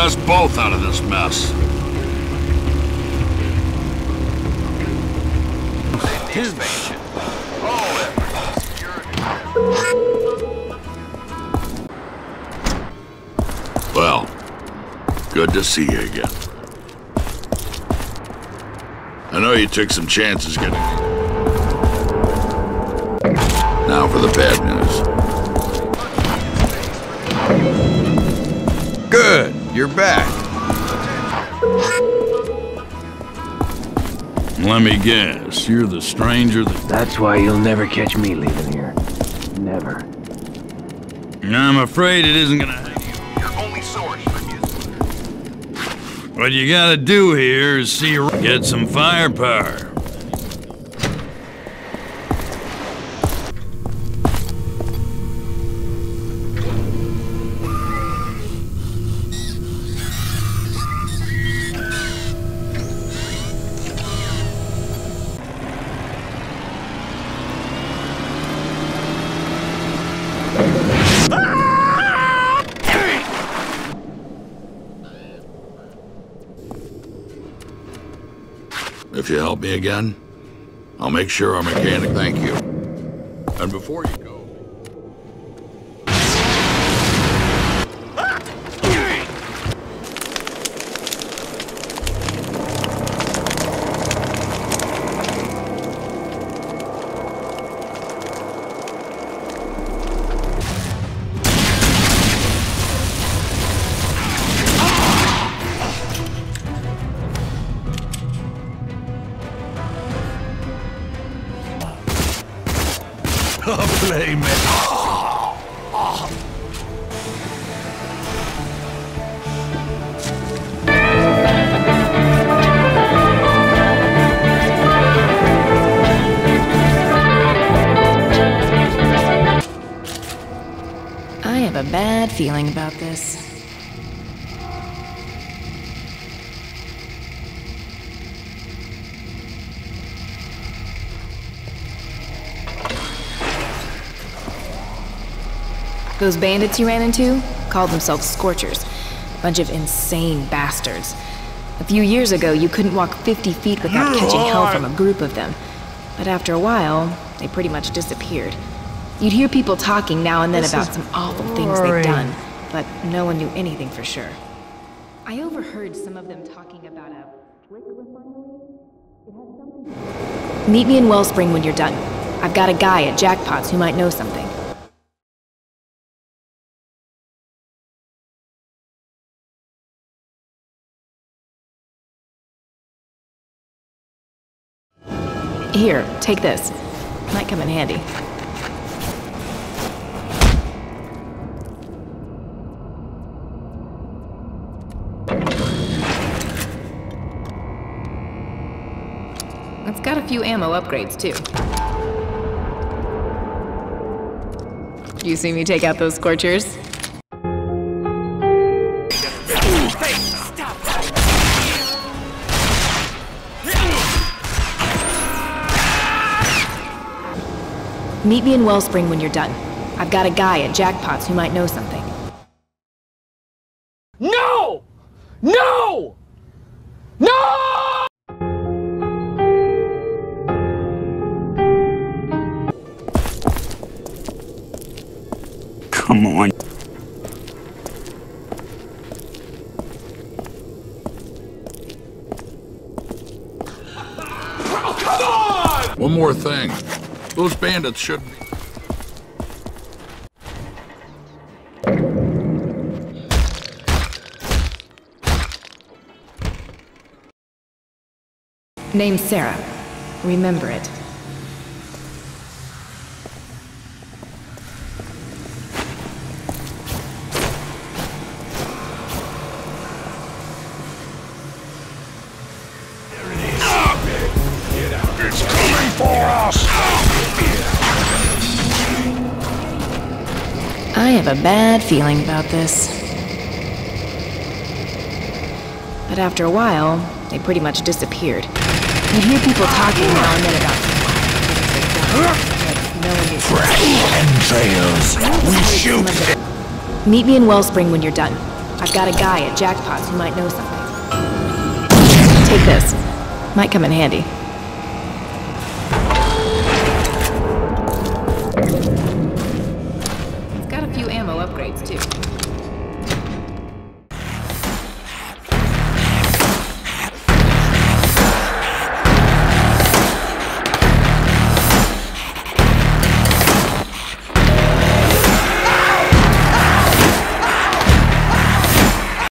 us both out of this mess. Expansion. Well, good to see you again. I know you took some chances getting... Here. Now for the bad news. Good, you're back. Let me guess, you're the stranger that... That's why you'll never catch me leaving here. Never. I'm afraid it isn't gonna... Your only source. What you gotta do here is see... Get some firepower. If you help me again, I'll make sure our mechanic thank you. And before you go... I have a bad feeling about this. Those bandits you ran into called themselves Scorchers. Bunch of insane bastards. A few years ago, you couldn't walk 50 feet without catching hell from a group of them. But after a while, they pretty much disappeared. You'd hear people talking now and then This about some awful things they'd done, but no one knew anything for sure. I overheard some of them talking about a brick refinery. It had something. Meet me in Wellspring when you're done. I've got a guy at Jackpots who might know something. Here, take this. Might come in handy. It's got a few ammo upgrades, too. You see me take out those scorchers? Meet me in Wellspring when you're done. I've got a guy at Jackpots who might know something. No! No! No! Come on. One more thing. Those bandits should be... Name's Sarah. Remember it. I have a bad feeling about this. But after a while, they pretty much disappeared. You'd hear people talking now and then about no. Fresh entrails. We shoot. Meet me in Wellspring when you're done. I've got a guy at Jackpots who might know something. Take this. Might come in handy. Upgrades, too.